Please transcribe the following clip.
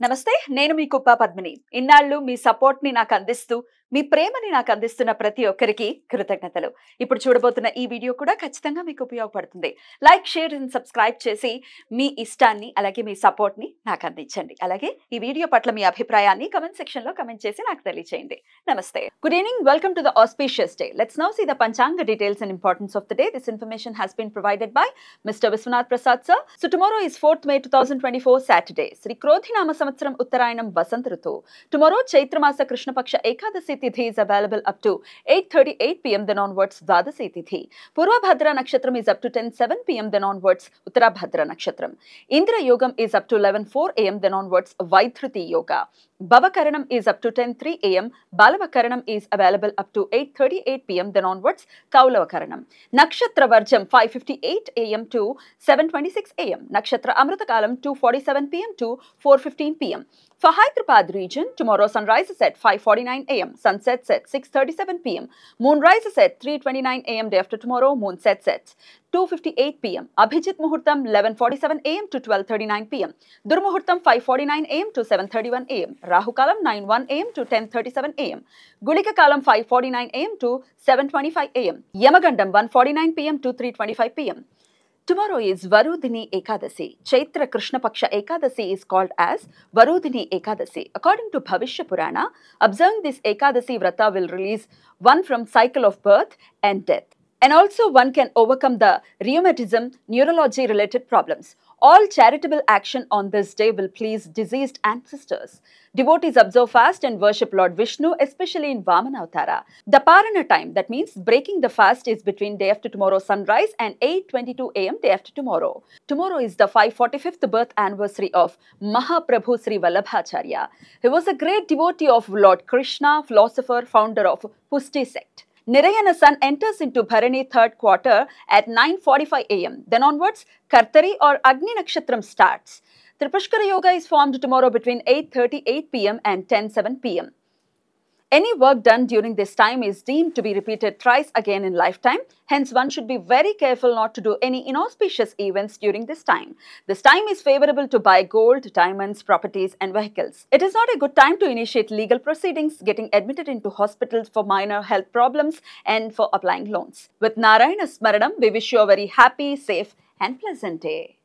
నమస్తే నేను మీ కుప్ప పద్మిని. ఇన్నాళ్ళు మీ సపోర్ట్ని నాకు అందిస్తూ మీ ప్రేమని నాకు అందిస్తున్న ప్రతి ఒక్కరికి కృతజ్ఞతలు. ఇప్పుడు చూడబోతున్న ఈ వీడియో కూడా ఖచ్చితంగా మీకు ఉపయోగపడుతుంది. లైక్ షేర్ అండ్ సబ్స్క్రైబ్ చేసి మీ ఇష్టాన్ని అలాగే మీ సపోర్ట్ని నాకు అందించండి. అలాగే ఈ వీడియో పట్ల మీ అభిప్రాయాన్ని కమెంట్ సెక్షన్లో కమెంట్ చేసి నాకు తెలియజేయండి నమస్తే. Good evening welcome to the auspicious day let's now see the panchanga details and importance of the day this information has been provided by mister Vishwanath Prasad sir so tomorrow sir. So tomorrow is 4th May 2024 Saturday. శ్రీ క్రోధినామ సంవత్సరం ఉత్తరాయణం వసంత ఋతువు tomorrow Chaitramasa Krishnapaksha Ekadashi tithi is available up to 8:38 PM then onwards Dwadashi tithi. Purva Bhadra nakshatra is up to 10:07 PM then onwards Uttara Bhadra nakshatra Indra yogam is up to 11:04 AM then onwards Vaidhriti yoga. Bavakaranam is up to 10:03 AM Balavakaranam is available up to 8:38 PM then onwards Kaulavakaranam. Nakshatra varjyam 5:58 AM to 7:26 AM नक्षत्र अमृत कालम 2:47 PM to 4:15 PM for Hyderabad region tomorrow sunrise is at 5:49 am sunsets at 6:37 pm moon rises at 3:29 am day after tomorrow moon sets at 2:58 pm abhijit muhurtam 11:47 am to 12:39 pm durmuhurtam 5:49 am to 7:31 am rahu kalam 9:1 am to 10:37 am gulika kalam 5:49 am to 7:25 am yamagandam 1:49 pm to 3:25 pm Tomorrow is Varudhini Ekadasi. Chaitra Krishna Paksha Ekadasi is called as Varudhini Ekadasi. According to Bhavishya Purana, observing this Ekadasi Vrata will release one from cycle of birth and death. And also one can overcome the rheumatism, neurology related problems. All charitable action on this day will please deceased ancestors. Devotees observe fast and worship Lord Vishnu, especially in Vamana Avtara. The Parana time, that means breaking the fast, is between day after tomorrow sunrise and 8.22 am day after tomorrow. Tomorrow is the 545th birth anniversary of Mahaprabhu Sri Vallabhacharya. He was a great devotee of Lord Krishna, philosopher, founder of Pusti sect. Nirayana sun enters into Bharani third quarter at 9.45 am. Then onwards, Kartari or Agni Nakshatram starts. Tripushkara Yoga is formed tomorrow between 8.38 pm and 10.07 pm. Any work done during this time is deemed to be repeated thrice again in lifetime. Hence, one should be very careful not to do any inauspicious events during this time. This time is favorable to buy gold, diamonds, properties, and vehicles. It is not a good time to initiate legal proceedings, getting admitted into hospitals for minor health problems, and for applying loans. With Narayana Smaranam, we wish you a very happy, safe, and pleasant day.